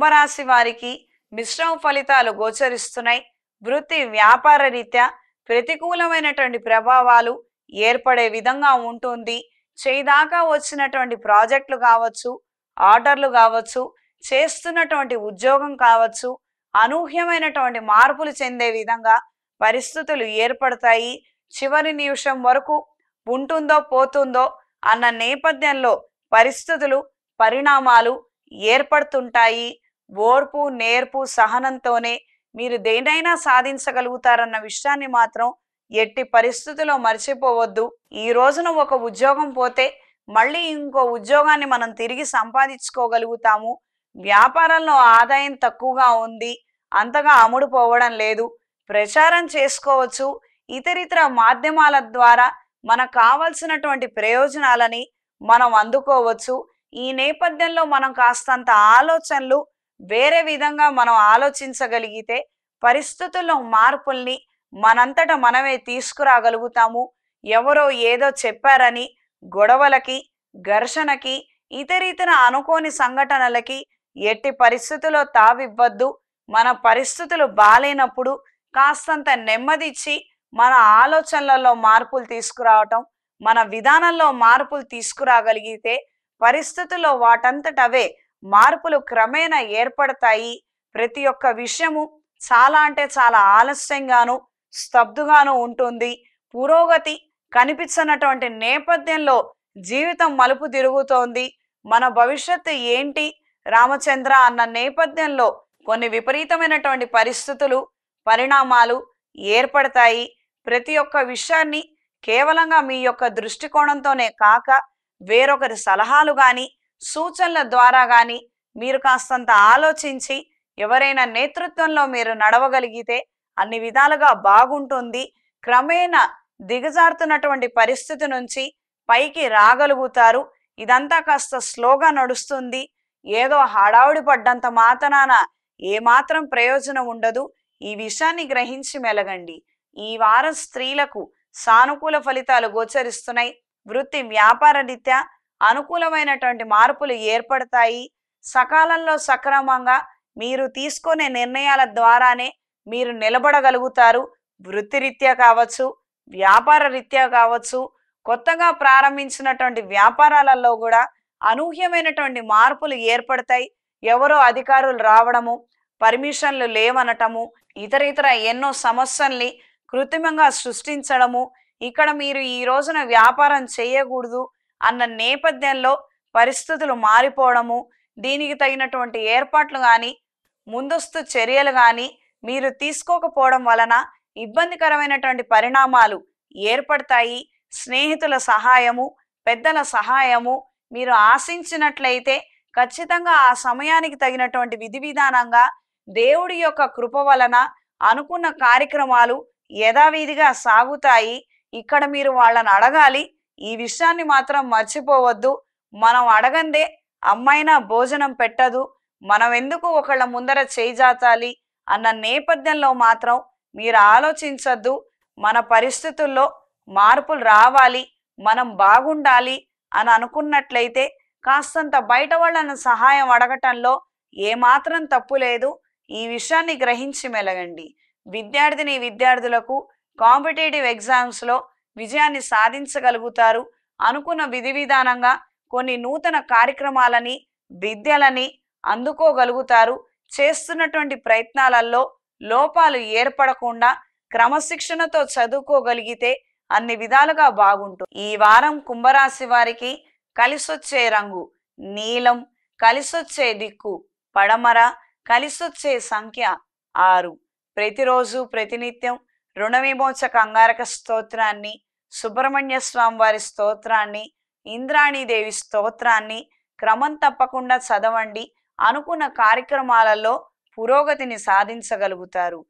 కుంభరాశి వారికి మిశ్రమ ఫలితాలు గోచరిస్తున్నాయి. వృత్తి వ్యాపార రీత్యా ప్రతికూలమైనటువంటి ప్రభావాలు ఏర్పడే విధంగా ఉంటుంది. చేయిదాకా వచ్చినటువంటి ప్రాజెక్టులు కావచ్చు ఆర్డర్లు కావచ్చు చేస్తున్నటువంటి ఉద్యోగం కావచ్చు అనూహ్యమైనటువంటి మార్పులు చెందే విధంగా పరిస్థితులు ఏర్పడతాయి. చివరి నిమిషం వరకు ఉంటుందో పోతుందో అన్న నేపథ్యంలో పరిస్థితులు పరిణామాలు ఏర్పడుతుంటాయి. ఓర్పు నేర్పు సహనంతోనే మీరు దేనైనా సాధించగలుగుతారన్న విషయాన్ని మాత్రం ఎట్టి పరిస్థితుల్లో మర్చిపోవద్దు. ఈ రోజున ఒక ఉద్యోగం పోతే మళ్ళీ ఇంకో ఉద్యోగాన్ని మనం తిరిగి సంపాదించుకోగలుగుతాము. వ్యాపారంలో ఆదాయం తక్కువగా ఉంది. అంతగా అమ్ముడుపోవడం లేదు. ప్రచారం చేసుకోవచ్చు. ఇతరితర మాధ్యమాల ద్వారా మనకు కావలసినటువంటి ప్రయోజనాలని మనం అందుకోవచ్చు. ఈ నేపథ్యంలో మనం కాస్తంత ఆలోచనలు వేరే విధంగా మనం ఆలోచించగలిగితే పరిస్థితుల్లో మార్పుల్ని మనంతట మనమే తీసుకురాగలుగుతాము. ఎవరో ఏదో చెప్పారని గొడవలకి ఘర్షణకి ఇతరితర అనుకోని సంఘటనలకి ఎట్టి పరిస్థితుల్లో తావివ్వద్దు. మన పరిస్థితులు బాలేనప్పుడు కాస్తంత నెమ్మదిచ్చి మన ఆలోచనలలో మార్పులు తీసుకురావటం మన విధానంలో మార్పులు తీసుకురాగలిగితే పరిస్థితుల్లో వాటంతటవే మార్పులు క్రమేణా ఏర్పడతాయి. ప్రతి ఒక్క విషయము చాలా అంటే చాలా ఆలస్యంగాను స్తబ్దుగాను ఉంటుంది. పురోగతి కనిపించనటువంటి నేపథ్యంలో జీవితం మలుపు తిరుగుతోంది. మన భవిష్యత్తు ఏంటి? రామచంద్ర అన్న నేపథ్యంలో కొన్ని విపరీతమైనటువంటి పరిస్థితులు పరిణామాలు ఏర్పడతాయి. ప్రతి ఒక్క విషయాన్ని కేవలంగా మీ యొక్క దృష్టికోణంతోనే కాక వేరొకరి సలహాలు కానీ సూచనల ద్వారా కానీ మీరు కాస్తంత ఆలోచించి ఎవరైనా నేతృత్వంలో మీరు నడవగలిగితే అన్ని విధాలుగా బాగుంటుంది. క్రమేణా దిగజారుతున్నటువంటి పరిస్థితి నుంచి పైకి రాగలుగుతారు. ఇదంతా కాస్త స్లోగా నడుస్తుంది. ఏదో హడావుడి పడ్డంత మాతనాన ఏమాత్రం ప్రయోజనం ఉండదు. ఈ విషయాన్ని గ్రహించి మెలగండి. ఈ వారం స్త్రీలకు సానుకూల ఫలితాలు గోచరిస్తున్నాయి. వృత్తి వ్యాపార రీత్యా అనుకూలమైనటువంటి మార్పులు ఏర్పడతాయి. సకాలంలో సక్రమంగా మీరు తీసుకునే నిర్ణయాల ద్వారానే మీరు నిలబడగలుగుతారు. వృత్తిరీత్యా కావచ్చు వ్యాపార రీత్యా కావచ్చు కొత్తగా ప్రారంభించినటువంటి వ్యాపారాలలో కూడా అనూహ్యమైనటువంటి మార్పులు ఏర్పడతాయి. ఎవరో అధికారులు రావడము పర్మిషన్లు లేవనటము ఇతర ఇతర ఎన్నో సమస్యల్ని కృత్రిమంగా సృష్టించడము ఇక్కడ మీరు ఈ రోజున వ్యాపారం చేయకూడదు. అన్న నేపథ్యంలో పరిస్థితులు మారిపోవడము దీనికి తగినటువంటి ఏర్పాట్లు కానీ ముందస్తు చర్యలు కానీ మీరు తీసుకోకపోవడం వలన ఇబ్బందికరమైనటువంటి పరిణామాలు ఏర్పడతాయి. స్నేహితుల సహాయము పెద్దల సహాయము మీరు ఆశించినట్లయితే ఖచ్చితంగా ఆ సమయానికి తగినటువంటి విధి విధానంగా దేవుడి యొక్క కృప వలన అనుకున్న కార్యక్రమాలు యథావిధిగా సాగుతాయి. ఇక్కడ మీరు వాళ్ళని అడగాలి ఈ విషయాన్ని మాత్రం మర్చిపోవద్దు. మనం అడగందే అమ్మైనా భోజనం పెట్టదు మనం ఎందుకు ఒకళ్ళ ముందర చేయిజాచాలి అన్న నేపథ్యంలో మాత్రం మీరు ఆలోచించద్దు. మన పరిస్థితుల్లో మార్పులు రావాలి మనం బాగుండాలి అని అనుకున్నట్లయితే కాస్తంత బయట వాళ్ళను సహాయం అడగటంలో ఏమాత్రం తప్పు లేదు. ఈ విషయాన్ని గ్రహించి మెలగండి. విద్యార్థిని విద్యార్థులకు కాంపిటేటివ్ ఎగ్జామ్స్లో విజయాన్ని సాధించగలుగుతారు. అనుకున్న విధి విధానంగా కొన్ని నూతన కార్యక్రమాలని విద్యలని అందుకోగలుగుతారు. చేస్తున్నటువంటి ప్రయత్నాలలో లోపాలు ఏర్పడకుండా క్రమశిక్షణతో చదువుకోగలిగితే అన్ని విధాలుగా బాగుంటుంది. ఈ వారం కుంభరాశి వారికి కలిసొచ్చే రంగు నీలం కలిసొచ్చే దిక్కు పడమర కలిసొచ్చే సంఖ్య ఆరు. ప్రతిరోజు ప్రతినిత్యం రుణ విమోచక అంగారక స్తోత్రాన్ని సుబ్రహ్మణ్య స్వామి వారి స్తోత్రాన్ని ఇంద్రాణీదేవి స్తోత్రాన్ని క్రమం తప్పకుండా చదవండి. అనుకున్న కార్యక్రమాలలో పురోగతిని సాధించగలుగుతారు.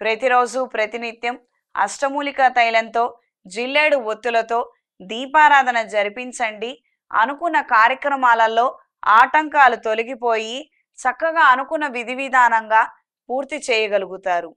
ప్రతిరోజు ప్రతినిత్యం అష్టమూలిక తైలంతో జిల్లేడు ఒత్తులతో దీపారాధన జరిపించండి. అనుకున్న కార్యక్రమాలలో ఆటంకాలు తొలగిపోయి చక్కగా అనుకున్న విధి విధానంగా పూర్తి చేయగలుగుతారు.